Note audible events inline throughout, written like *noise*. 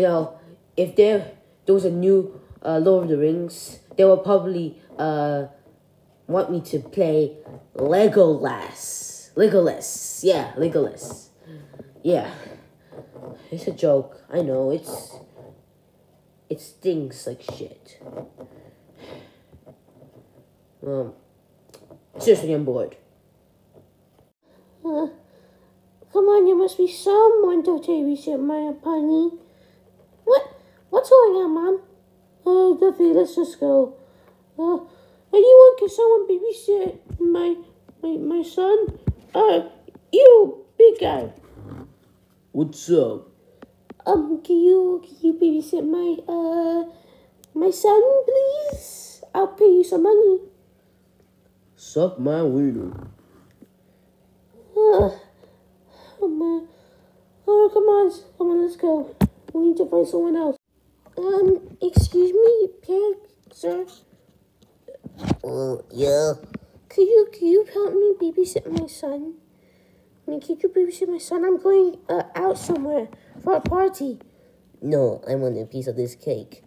You know, if there there was a new uh, Lord of the Rings, they will probably uh want me to play Legolas. Legolas. Yeah, Legolas. Yeah. It's a joke. I know. It's it stings like shit. Um, seriously, I'm bored. Uh, come on, there must be someone to babysit my pony. What? What's going on, Mom? Oh, Duffy, let's just go. Uh, anyone can someone babysit my my my son? Uh, you, big guy. What's up? Um, can you can you babysit my uh my son, please? I'll pay you some money. Suck my wiener. Uh, oh man. Oh, come on, come on, let's go. We need to find someone else. Um, excuse me, pig, sir. Oh, yeah. Could you could you help me babysit my son? I mean, could you babysit my son? I'm going uh, out somewhere for a party. No, I want a piece of this cake.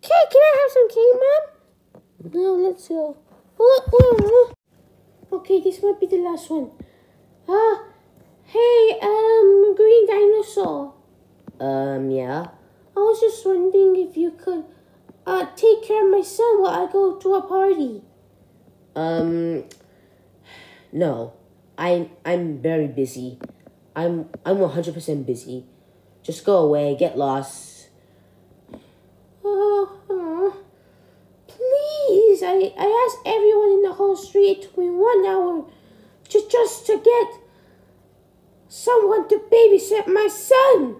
Cake? Can I have some cake, Mom? No, let's go. Oh, oh, oh. Okay, this might be the last one. Ah, hey, um, green dinosaur. Um, yeah. I was just wondering if you could uh take care of my son while I go to a party. Um, no. I I'm very busy. I'm I'm 100% busy. Just go away, get lost. Oh, oh. please! I I asked everyone in the whole street. It took one hour just just to get someone to babysit my son.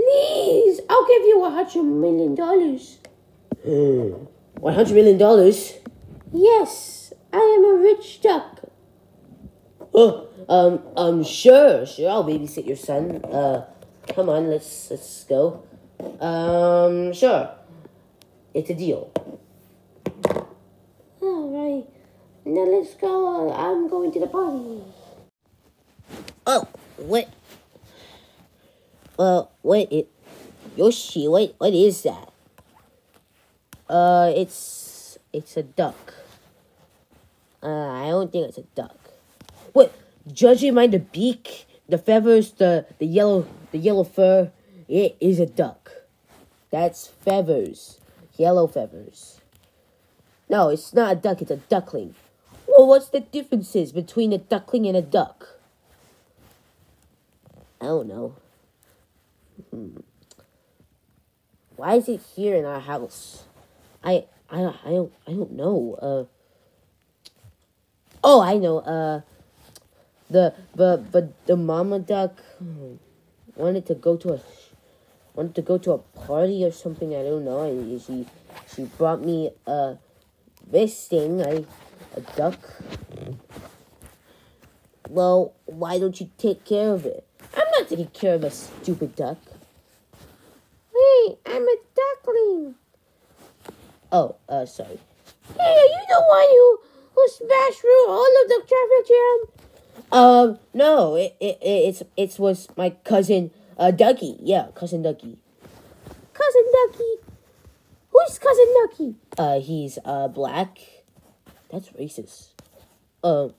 Please, I'll give you a hundred million dollars. Hmm. $100 million? Yes, I am a rich duck. Oh, um, um, sure, sure, I'll babysit your son. Uh, come on, let's, let's go. Um, sure. It's a deal. All right, now let's go. I'm going to the party. Oh, what? Well, what it? Yoshi, what? What is that? Uh, it's, it's a duck. Uh, I don't think it's a duck. What? Judging by the beak, the feathers, the, the yellow, the yellow fur, it is a duck. That's feathers. Yellow feathers. No, it's not a duck, it's a duckling. Well, what's the differences between a duckling and a duck? I don't know. Why is it here in our house? I I I don't I don't know. Uh. Oh, I know. Uh. The but but the mama duck wanted to go to a wanted to go to a party or something. I don't know. I, she she brought me uh this thing. I a duck. Well, why don't you take care of it? I'm not taking care of a stupid duck. I'm a duckling. Oh, uh, sorry. Hey, are you the one who who smashed through all of the traffic jam? Um, no, it, it, it it's it was my cousin, uh, Ducky. Yeah, cousin Ducky. Cousin Ducky. Who's cousin Ducky? Uh, he's uh black. That's racist. Um,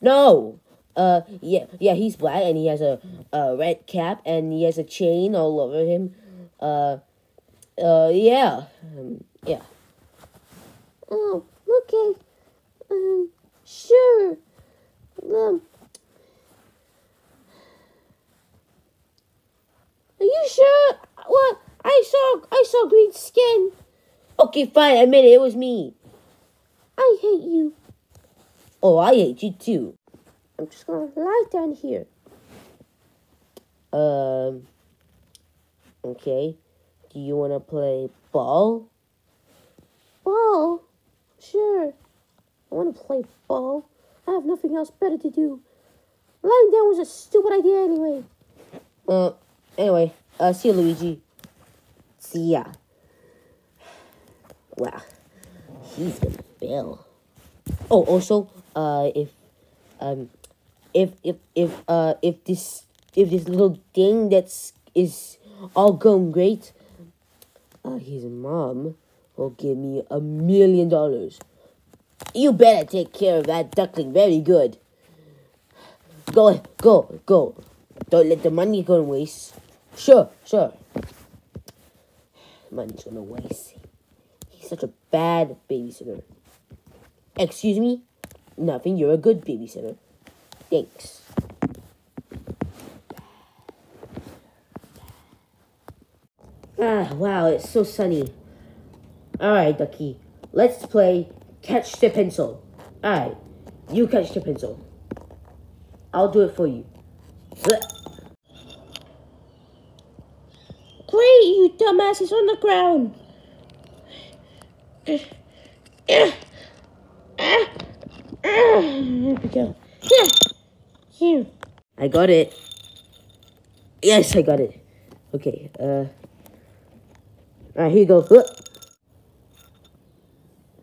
no. Uh, yeah, yeah, he's black and he has a, a red cap and he has a chain all over him. Uh, uh, yeah, um, yeah. Oh, okay. Um, sure. Um, are you sure? Well, I saw I saw green skin. Okay, fine. I admit it. It was me. I hate you. Oh, I hate you too. I'm just gonna lie down here. Um. Okay. Do you want to play ball? Ball? Sure. I want to play ball. I have nothing else better to do. Lying down was a stupid idea anyway. Uh. Anyway. Uh. See you, Luigi. See ya. Wow. He's gonna fail. Oh, also, uh, if, um, if if if uh if this if this little thing that's is all going great, uh, his mom will give me a million dollars. You better take care of that duckling very good. Go, go, go. Don't let the money go to waste. Sure, sure. Money's gonna waste. He's such a bad babysitter. Excuse me? Nothing, you're a good babysitter. Thanks. Ah, wow, it's so sunny. Alright, Ducky. Let's play Catch the Pencil. Alright, you catch the pencil. I'll do it for you. Great, you dumbass, it's on the ground. Here we go. Here. Here. I got it. Yes, I got it. Okay, uh. Alright, here you go.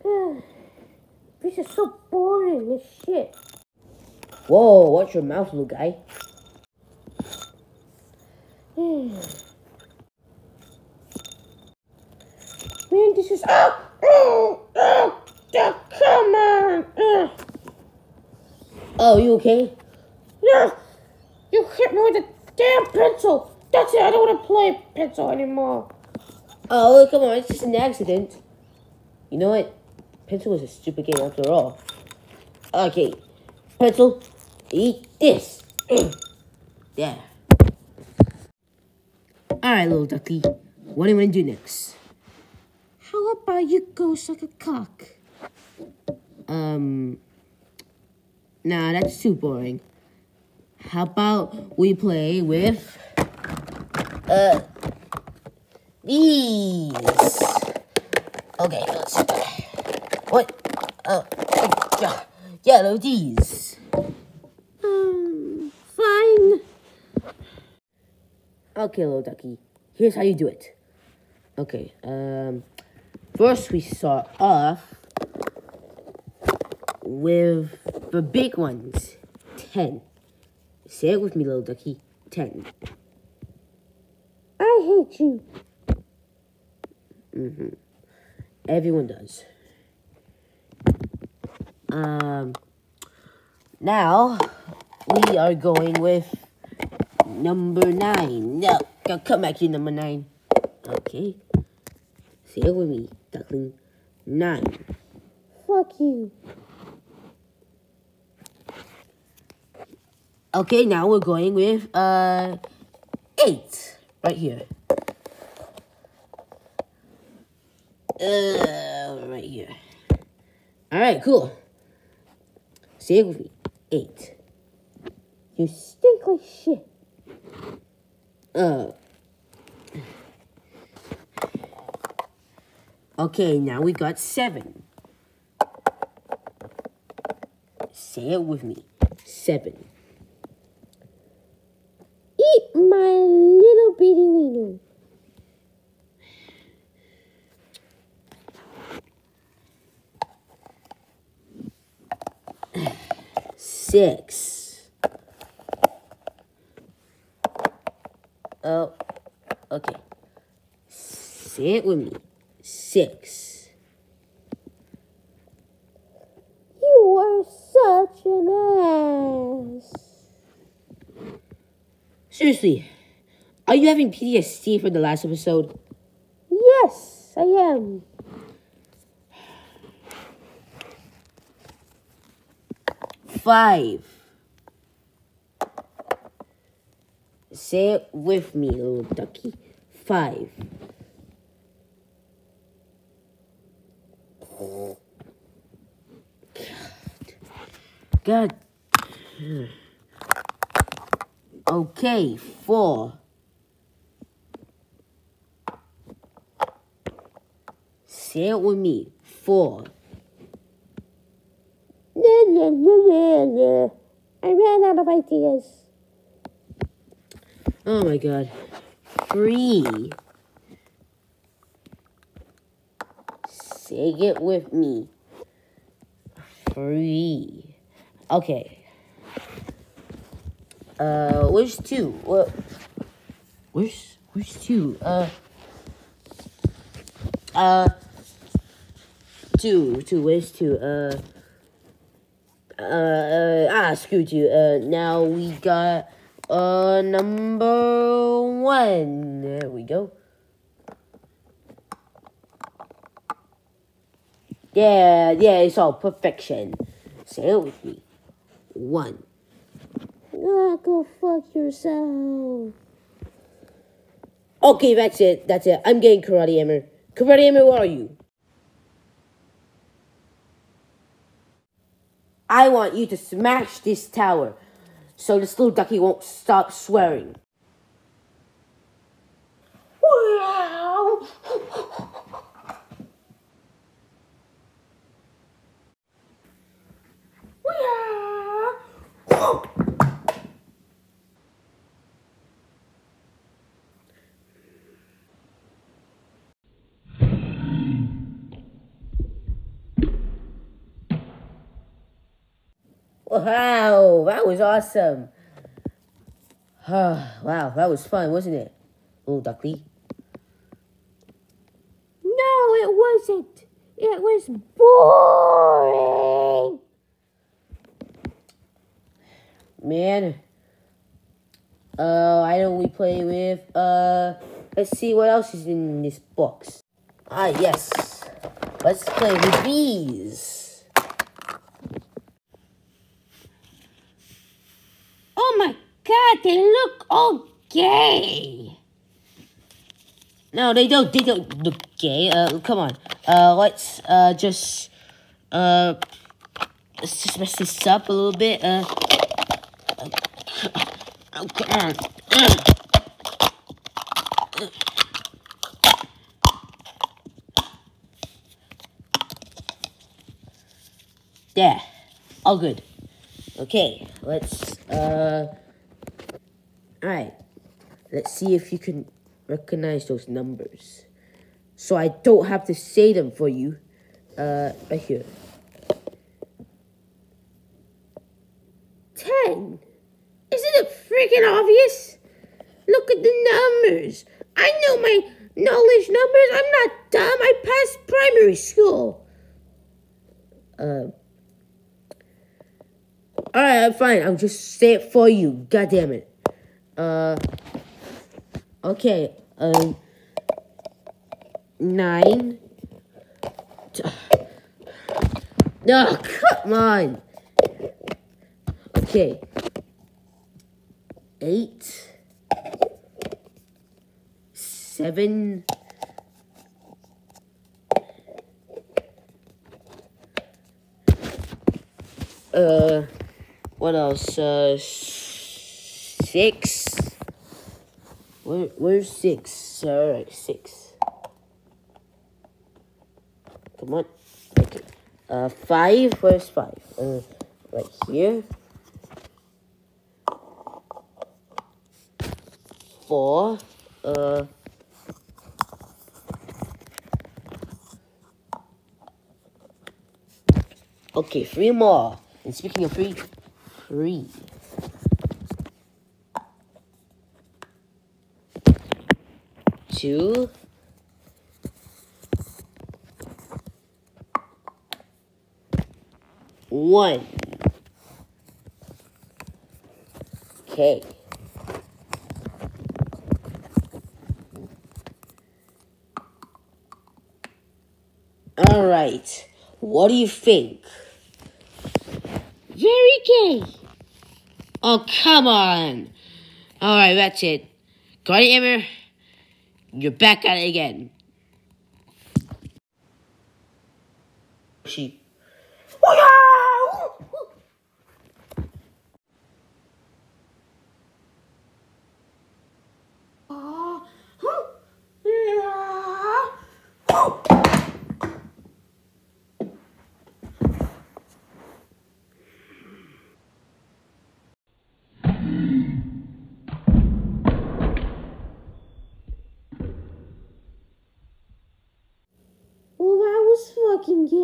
Huh. *sighs* This is so boring, this shit. Whoa, watch your mouth, little guy. *sighs* Man, this is. Oh, oh, oh, oh, come on. Oh, Oh, you okay? yeah. You hit me with a damn pencil. That's it, I don't want to play pencil anymore. Oh, come on, it's just an accident. You know what? Pencil was a stupid game after all. Okay, pencil, eat this. *clears throat* there. Alright, little ducky. What do you want to do next? How about you go suck a cock? Um, nah, that's too boring. How about we play with, uh, these? Okay, let's see. What? Oh, yeah, yeah, no, these. Um, fine. Okay, little ducky. Here's how you do it. Okay, um, first we start off with the big ones. Ten. Say it with me, little ducky. Ten. I hate you. Everyone does. Um, now we are going with number nine. No, come back here, number nine. Okay. Say it with me, duckling. Nine. Fuck you. Okay, now we're going with uh eight right here. Uh, right here. All right, cool. It with me. Eight. You stink like shit. Uh. Okay, now we got seven. Say it with me. Seven. Eat my little bitty wiener. Six. Oh, okay. Say it with me. Six. You are such an ass. Seriously, are you having PTSD from the last episode? Yes, I am. Five. Say it with me, little ducky. Five. God. Okay, four. Say it with me. Four. Nah, nah, nah, nah, nah. I ran out of ideas. Oh my god. Three. Say it with me. Three. Okay. Uh, where's two? What? Where's where's two? Uh. Uh. Two. Two. Where's two? Uh. Uh, uh, ah, screw you. Uh, now we got, uh, number one. There we go. Yeah, yeah, it's all perfection. Say it with me. One. Ah, go fuck yourself. Okay, that's it. That's it. I'm getting Karate Hammer. Karate Hammer, where are you? I want you to smash this tower so this little ducky won't stop swearing. Wow. Wow, that was awesome. wow, that was fun, wasn't it? Little ducky. No, it wasn't. It was boring. Man. Uh, why don't we play with, uh, let's see what else is in this box. Ah, yes. Let's play with these. Oh my god, they look all gay. No, they don't, they don't look gay. Uh, come on. Uh, let's, uh, just, uh, let's just mess this up a little bit. Uh, oh, come on. There. All good. Okay, let's, uh, alright. Let's see if you can recognize those numbers. So I don't have to say them for you. Uh, right here. Ten. Isn't it freaking obvious? Look at the numbers. I know my knowledge numbers. I'm not dumb. I passed primary school. Uh, Alright, fine. I'll just say it for you. God damn it. Uh, okay. Um, nine. No, come on. Okay. Eight. Seven. Uh, what else? Uh, six. Where, where's six? Alright, six. Come on. Okay. Uh, five. Where's five? Uh, right here. Four. Uh. Okay, three more. And speaking of three, three. Two. One. Okay. All right. What do you think? Very gay. Oh, come on. All right, that's it. Got it, Emma? You're back at it again.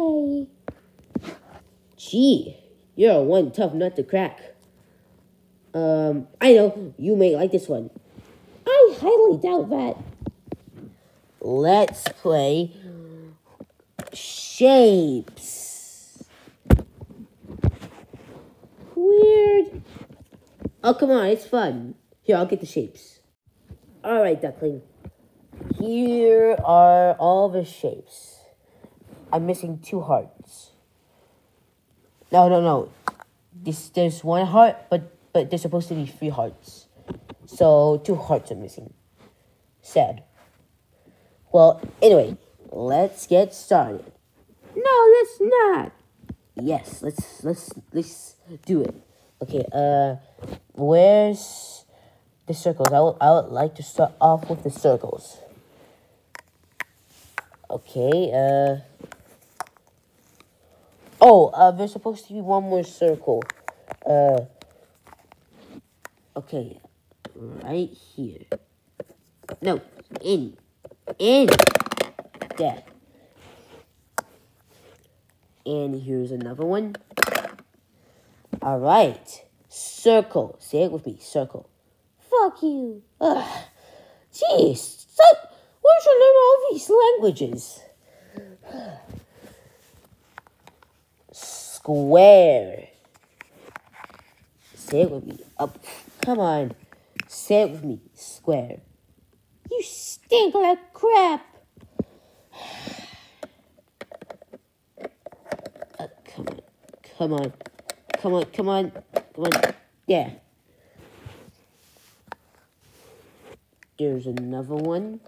Gay. Gee, you're one tough nut to crack. Um, I know, you may like this one. I highly doubt that. Let's play shapes. Weird. Oh, come on, it's fun. Here, I'll get the shapes. All right, duckling. Here are all the shapes. I'm missing two hearts. No, no, no. This there's one heart, but but there's supposed to be three hearts. So two hearts are missing. Sad. Well, anyway, let's get started. No, let's not. Yes, let's let's let's do it. Okay, uh where's the circles? I would I would like to start off with the circles. Okay, uh Oh, uh there's supposed to be one more circle. Uh Okay, right here. No, in. In. There. And here's another one. All right. Circle. Say it with me. Circle. Fuck you. Ugh. Jeez. stop. where should I learn all these languages? Square. Say it with me. Up. Come on. Say it with me. Square. You stink like crap. Uh, come on. Come on. Come on. Come on. Come on. Yeah. There's another one.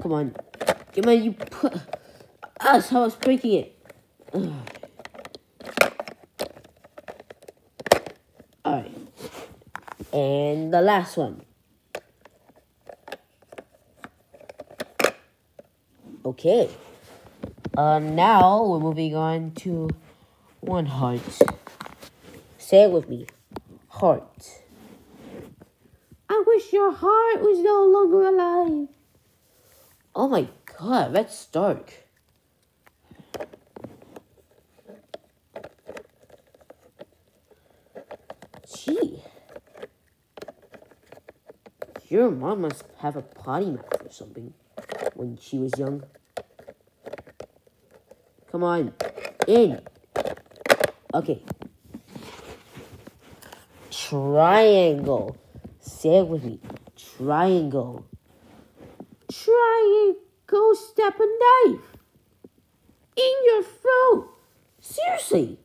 Come on. Come on, you put us. I was breaking it. Ugh. Alright. And the last one. Okay. Uh, now we're moving on to one heart. Say it with me. Heart. I wish your heart was no longer alive. Oh my god, that's dark. Gee. Your mom must have a potty mouth or something when she was young. Come on. In. Okay. Triangle. Say it with me. Triangle. Go step a knife in your throat. Seriously.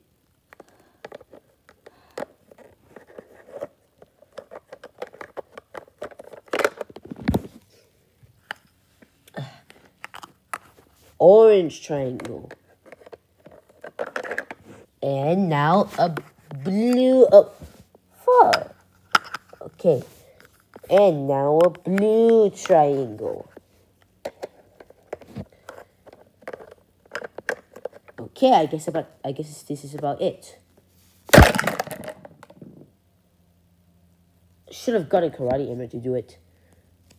Orange triangle. And now a blue. Oh, four. Okay. And now a blue triangle. Okay, I guess about I guess this is about it. Should have got a karate Emma to do it.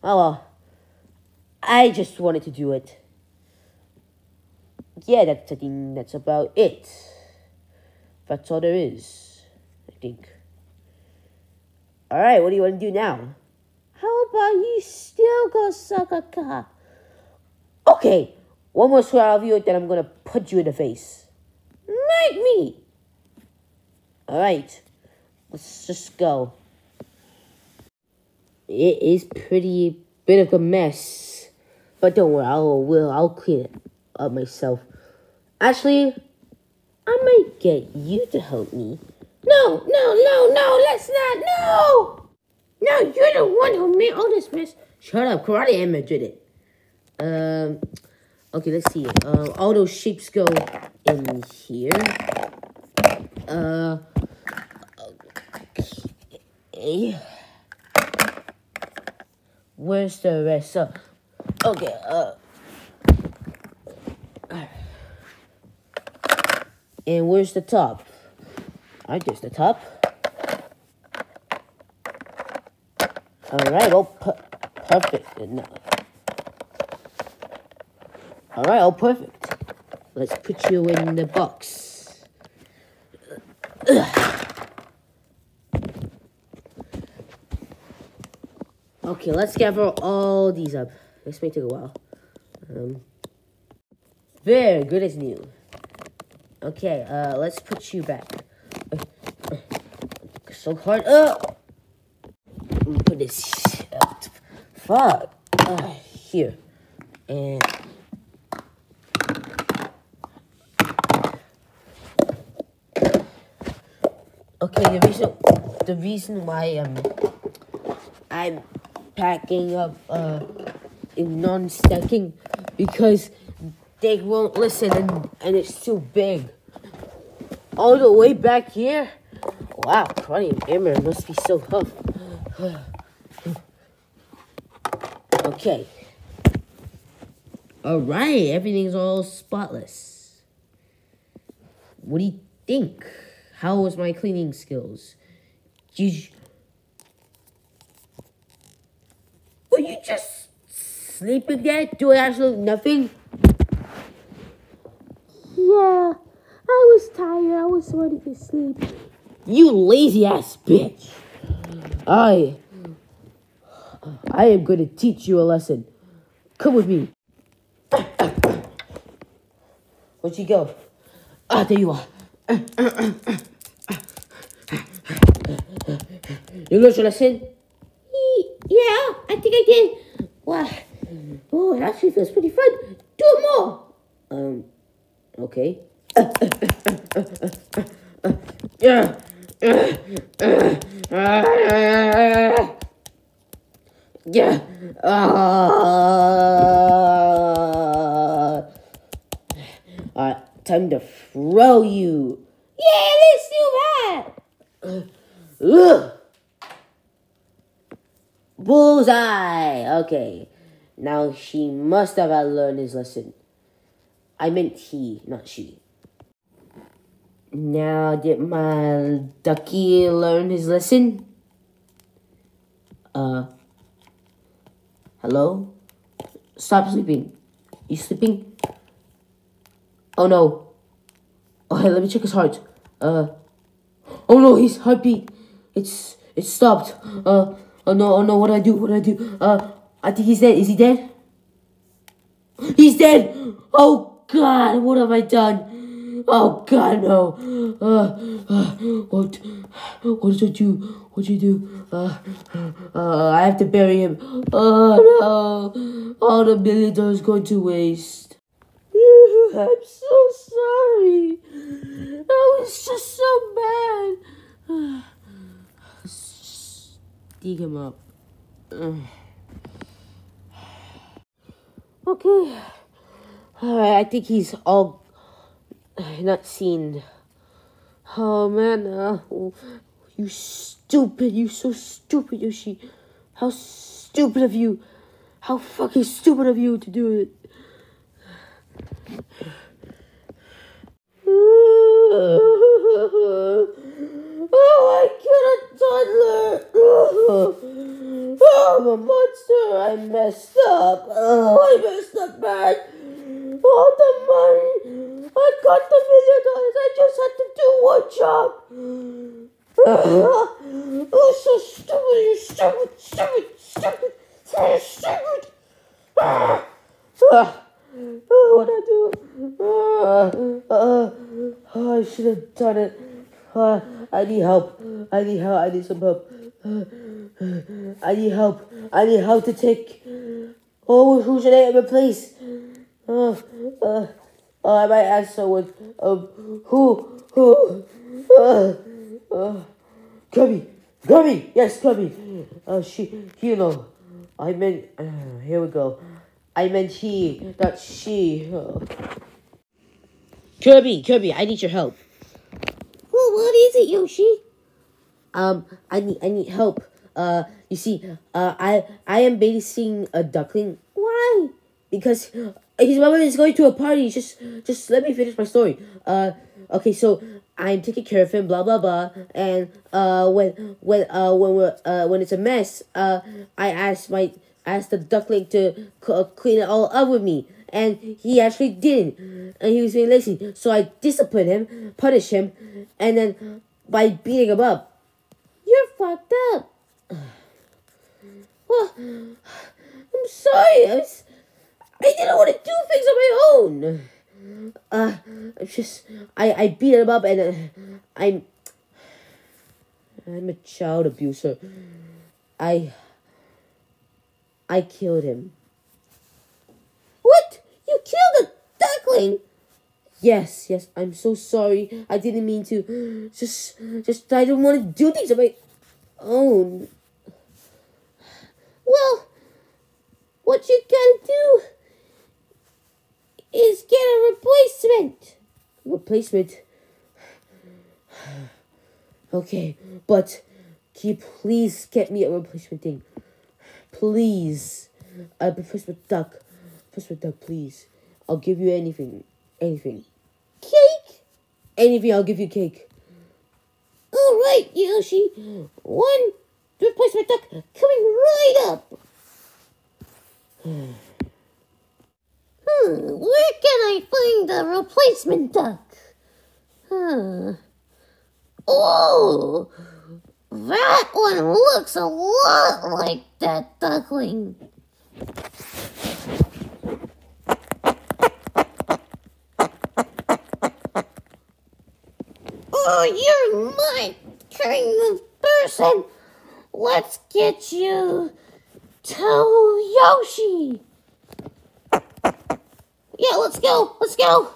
Oh well. I just wanted to do it. Yeah, that's I think that's about it. That's all there is, I think. Alright, what do you want to do now? How about you still go suck a? Okay, one more swear out of you, then I'm gonna put you in the face. Like me. Alright, let's just go. It is pretty bit of a mess. But don't worry, I'll will I'll clean it up myself. Actually, I might get you to help me. No, no, no, no, let's not. No. No, you're the one who made all this mess. Shut up, Karate Emma did it. Um, okay, let's see. Um, all those shapes go in here. Uh, okay. Where's the rest? Uh, okay, uh. And where's the top? I guess the top. All right, oh, per perfect. No. All right, oh, perfect. let's put you in the box. *clears throat* Okay, let's gather all these up. This may take a while. Um, very good as new. Okay, uh, let's put you back. So hard. Uh, put this. Fuck. Uh, here. And. Okay, the reason the reason why um I'm packing up uh in non-stacking because they won't listen and, and it's too big. All the way back here? Wow, Connie Emmer must be so tough. *sighs* okay. Alright, everything's all spotless. What do you think? How was my cleaning skills? You... Were you just sleeping there, doing absolutely nothing? Yeah, I was tired. I was ready to sleep. You lazy ass bitch. I I am going to teach you a lesson. Come with me. Where'd you go? Ah, there you are. You learned your lesson? Ye- Yeah, I think I did. Wow. Oh, it actually feels pretty fun. Do it more. Um, okay. Yeah. Ah. Alright, time to throw you. Yeah, do that. Ugh. Bullseye. Okay. Now she must have learned his lesson. I meant he, not she. Now did my ducky learn his lesson? Uh. Hello? Stop sleeping. You sleeping? Oh no. Okay, let me check his heart. Uh. Oh no, his heartbeat. It's it stopped. Uh. Oh no. Oh no. What do I do? What do I do? Uh. I think he's dead. Is he dead? He's dead. Oh God. What have I done? Oh God, no. Uh, uh, what? What did I do? What did you do? Uh, uh, I have to bury him. Oh no. All the million dollars going to waste. I'm so sorry. That was just so bad. Dig him up. Okay. Alright, I think he's all not seen. Oh man, uh, you stupid, you so stupid, Yoshi. How stupid of you. How fucking stupid of you to do it. Oh, I killed a toddler. Oh, I'm a monster. I messed up. Oh, I messed up bad. Oh, the money. I got the million dollars. I just had to do one job. Oh, so stupid. You stupid, stupid, stupid, so stupid. Ah. Ah. What I do? Uh, uh, oh, I should have done it. Uh, I need help. I need help. I need some help. *sighs* I need help. I need help to take. Oh, who should I replace? Uh, uh, uh, I might ask someone. Um, who? Who? Uh, uh, Kirby. Kirby. Yes, Kirby. Uh, she. You know. I meant. Uh, here we go. I meant he, not she. Uh. Kirby, Kirby, I need your help. Well, what is it, Yoshi? Um, I need, I need help. Uh, you see, uh, I, I am babysitting a duckling. Why? because his mother is going to a party. Just, just let me finish my story. Uh, okay, so I'm taking care of him. Blah blah blah. And uh, when when uh when we're uh when it's a mess, uh, I asked my asked the duckling to uh, clean it all up with me. and he actually didn't. And he was being lazy. So I disciplined him, punished him, and then by beating him up. You're fucked up. *sighs* Well, I'm sorry. I, was, I didn't want to do things on my own. Uh, it's just I I beat him up and uh, I'm I'm a child abuser. I I killed him. What? You killed a duckling? Yes, yes. I'm so sorry. I didn't mean to. Just just I didn't want to do things on my own. Well, what you gotta do is get a replacement. Replacement. Okay, but can you please get me a replacement thing? Please. A replacement duck. Replacement duck, please. I'll give you anything. Anything. Cake? Anything, I'll give you cake. All right, Yoshi. One replacement duck coming right up. Hmm, where can I find the replacement duck? Huh. Oh, that one looks a lot like that duckling. Oh, you're my kind of person. Let's get you to Yoshi. Yeah, let's go. Let's go.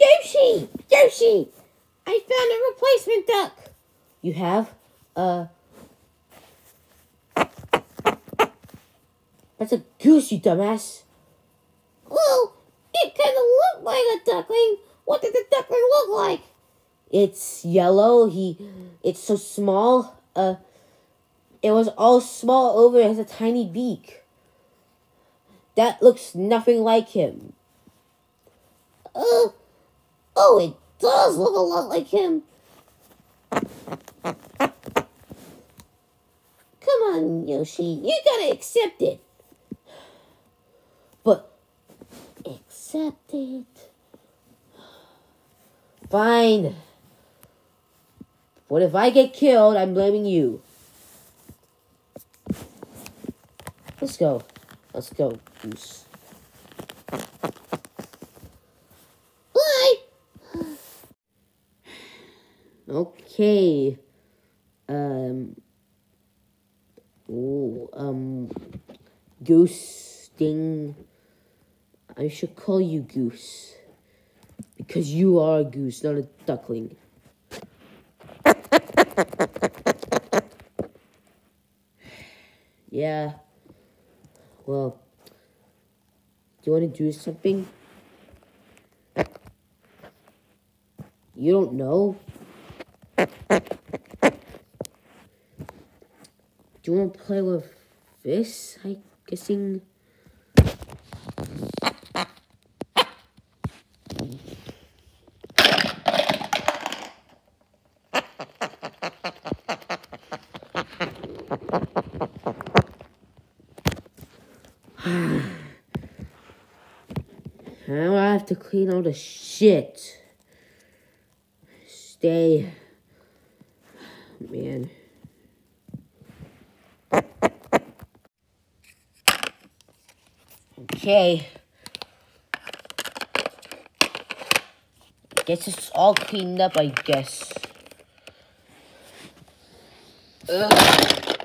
Yoshi, Yoshi, I found a replacement duck. You have? Uh. That's a goose, you dumbass. Well, it kind of looked like a duckling. What did the duckling look like? It's yellow. He, it's so small. Uh, it was all small over. It has a tiny beak. That looks nothing like him. Uh, oh, it does look a lot like him. Come on, Yoshi, you gotta accept it. But Accept it. fine. What if I get killed? I'm blaming you. Let's go. Let's go, Goose. Bye. Okay. Um. Ooh, um. Goose Ding. I should call you Goose. Because you are a goose, not a duckling. *laughs* yeah. Well, do you want to do something? You don't know? Do you want to play with this? I guessing. Now I have to clean all the shit. Stay. Man. Okay. Guess it's all cleaned up, I guess. Ugh.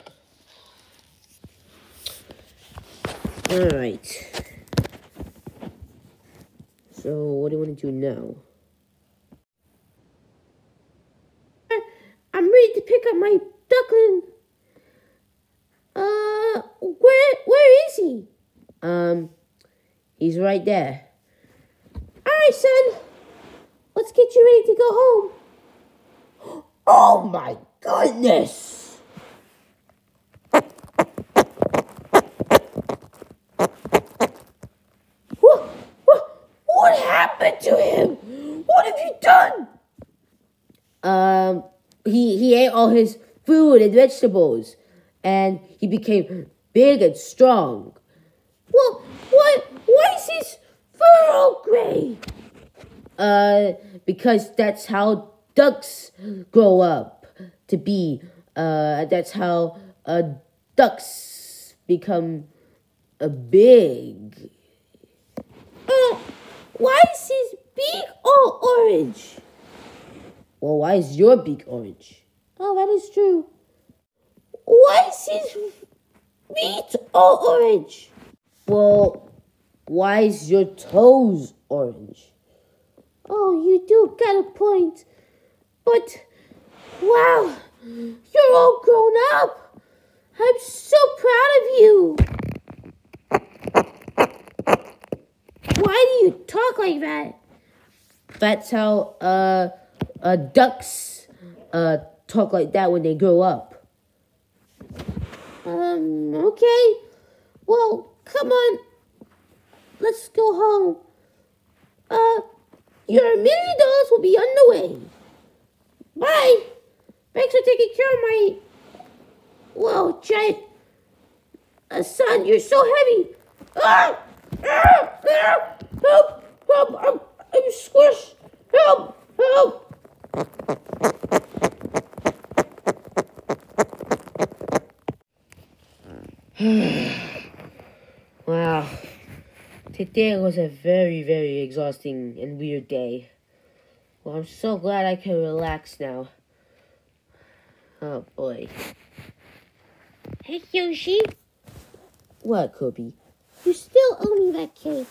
Alright. So, what do you want to do now? I'm ready to pick up my duckling. Uh, where where is he? Um, he's right there. All right, son. Let's get you ready to go home. *gasps* Oh my goodness! What what what happened to him? What have you done? Um, he he ate all his food and vegetables, and he became big and strong. Well, what? Why is his fur all gray? Uh, because that's how ducks grow up to be. Uh, that's how uh, ducks become uh, big. Why is his beak all orange? Well, why is your beak orange? Oh, that is true. Why is his feet all orange? Well, why is your toes orange? Oh, you do get a point. But, wow, you're all grown up. I'm so proud of you. Why do you talk like that? That's how uh, uh ducks uh talk like that when they grow up. Um, okay. Well, come on. Let's go home. Uh, your million dollars will be on the way. Bye. Thanks for taking care of my, well, giant uh, son. You're so heavy. Ah! Ah! Ah! Help! Help! I'm, I'm squished. Help! Help! *sighs* Wow. Today was a very, very exhausting and weird day. Well, I'm so glad I can relax now. Oh boy. Hey, Yoshi. What, Kobe? You still owe me that cake.